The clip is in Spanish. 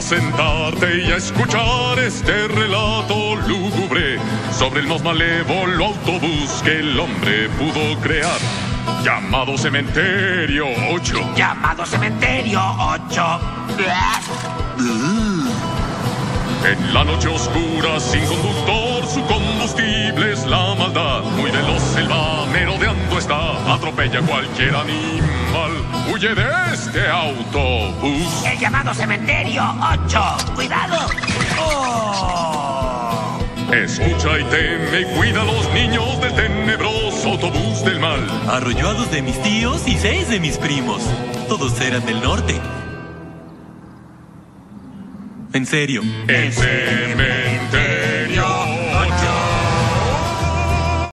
sentarte y a escuchar este relato lúgubre sobre el más malévolo autobús que el hombre pudo crear. Llamado Cementerio 8. Llamado Cementerio 8. En la noche oscura, sin conductor, su combustible es la maldad. Muy veloz el va está, atropella cualquier animal. Huye de este autobús. El llamado Cementerio 8. ¡Cuidado! ¡Oh! Escucha y teme y cuida a los niños del tenebroso autobús del mal. Arrolló a dos de mis tíos y seis de mis primos. Todos eran del norte. En serio. El cementerio